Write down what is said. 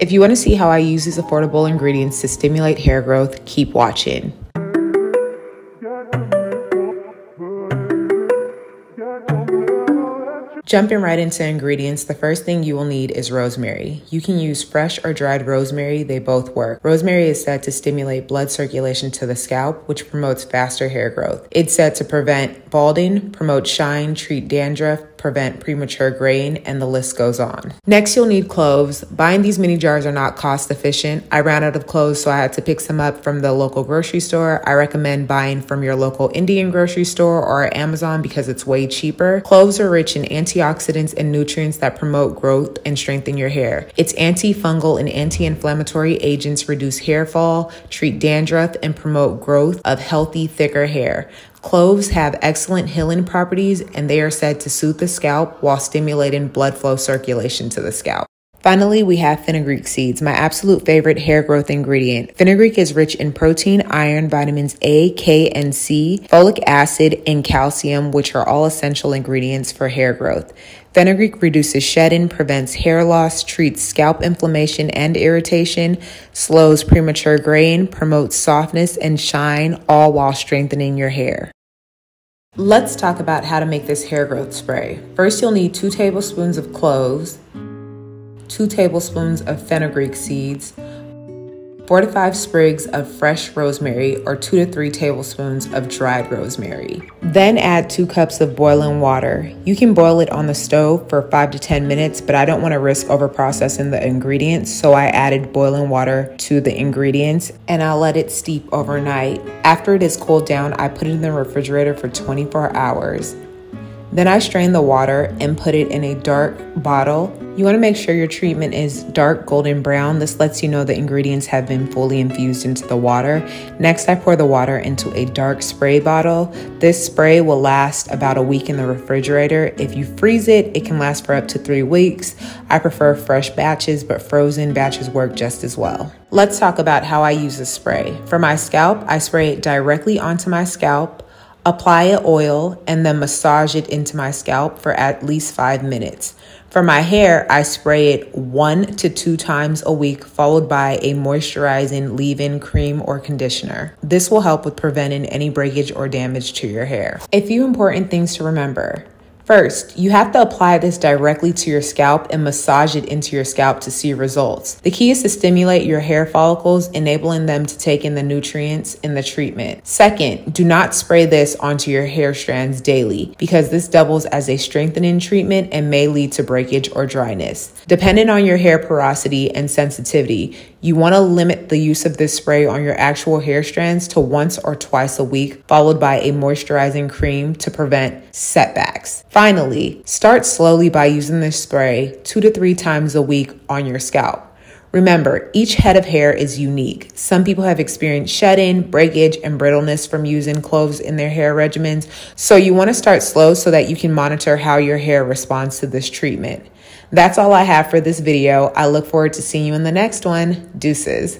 If you want to see how I use these affordable ingredients to stimulate hair growth, keep watching. Jumping right into ingredients, the first thing you will need is rosemary. You can use fresh or dried rosemary, they both work. Rosemary is said to stimulate blood circulation to the scalp, which promotes faster hair growth. It's said to prevent balding, promote shine, treat dandruff, prevent premature graying, and the list goes on. Next, you'll need cloves. Buying these mini jars are not cost efficient. I ran out of cloves, so I had to pick some up from the local grocery store. I recommend buying from your local Indian grocery store or Amazon because it's way cheaper. Cloves are rich in antioxidants and nutrients that promote growth and strengthen your hair. Its antifungal and anti-inflammatory agents reduce hair fall, treat dandruff, and promote growth of healthy, thicker hair. Cloves have excellent healing properties and they are said to soothe the scalp while stimulating blood flow circulation to the scalp. Finally, we have fenugreek seeds, my absolute favorite hair growth ingredient. Fenugreek is rich in protein, iron, vitamins A, K, and C, folic acid, and calcium, which are all essential ingredients for hair growth. Fenugreek reduces shedding, prevents hair loss, treats scalp inflammation and irritation, slows premature graying, promotes softness and shine, all while strengthening your hair. Let's talk about how to make this hair growth spray. First, you'll need two tablespoons of cloves, 2 tablespoons of fenugreek seeds, 4 to 5 sprigs of fresh rosemary or 2 to 3 tablespoons of dried rosemary. Then add 2 cups of boiling water. You can boil it on the stove for 5 to 10 minutes, but I don't want to risk overprocessing the ingredients, so I added boiling water to the ingredients and I'll let it steep overnight. After it is cooled down, I put it in the refrigerator for 24 hours. Then I strain the water and put it in a dark bottle. You want to make sure your treatment is dark golden brown. This lets you know the ingredients have been fully infused into the water. Next, I pour the water into a dark spray bottle. This spray will last about a week in the refrigerator. If you freeze it, it can last for up to three weeks. I prefer fresh batches, but frozen batches work just as well. Let's talk about how I use the spray. For my scalp, I spray it directly onto my scalp Apply an oil and then massage it into my scalp for at least five minutes. For my hair, I spray it one to two times a week, followed by a moisturizing leave in cream or conditioner. This will help with preventing any breakage or damage to your hair. A few important things to remember. First, you have to apply this directly to your scalp and massage it into your scalp to see results. The key is to stimulate your hair follicles, enabling them to take in the nutrients in the treatment. Second, do not spray this onto your hair strands daily because this doubles as a strengthening treatment and may lead to breakage or dryness. Depending on your hair porosity and sensitivity, you want to limit the use of this spray on your actual hair strands to once or twice a week, followed by a moisturizing cream to prevent setbacks. Finally, start slowly by using this spray two to three times a week on your scalp. Remember, each head of hair is unique. Some people have experienced shedding, breakage, and brittleness from using cloves in their hair regimens, so you want to start slow so that you can monitor how your hair responds to this treatment. That's all I have for this video. I look forward to seeing you in the next one. Deuces.